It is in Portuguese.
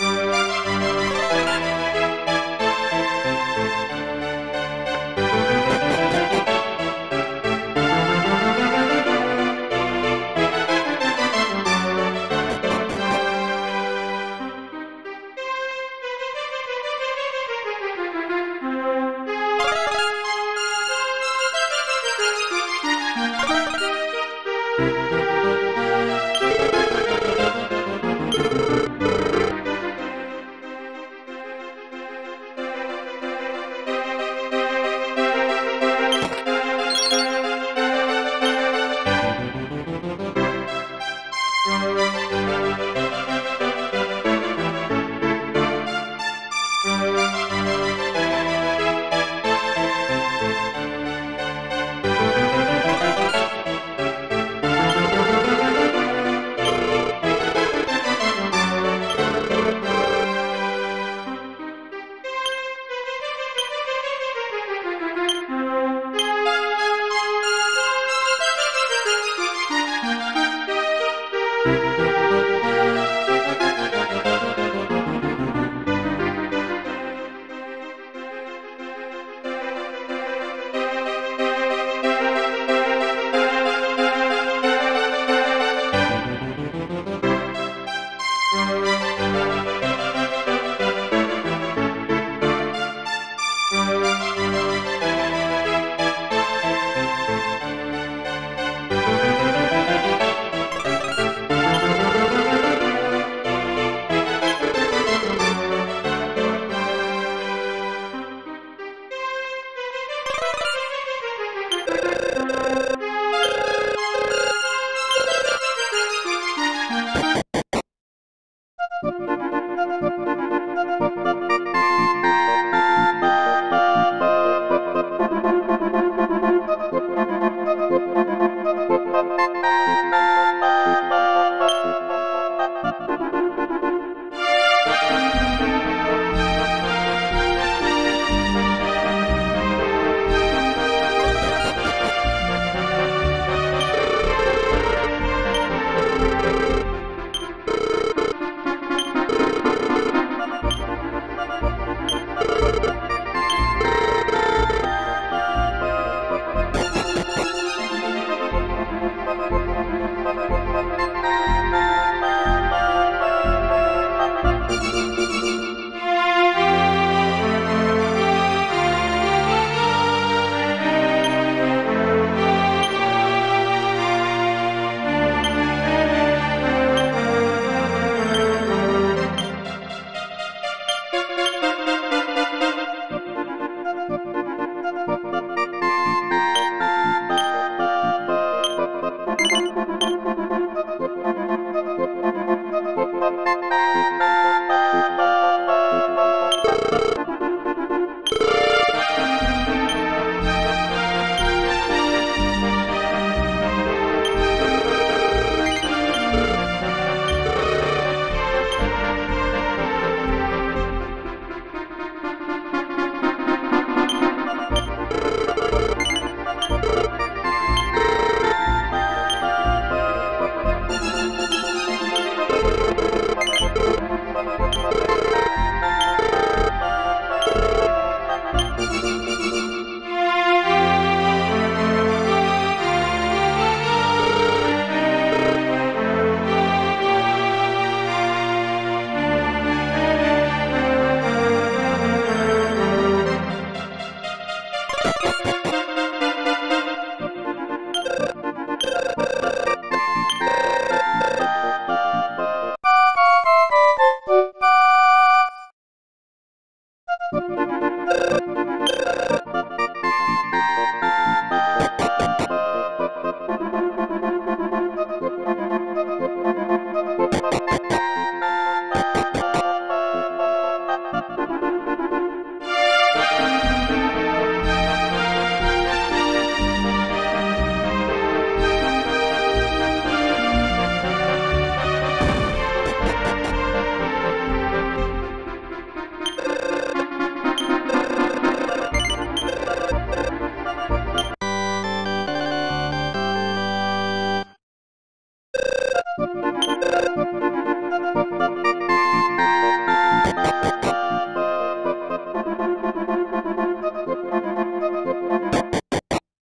Música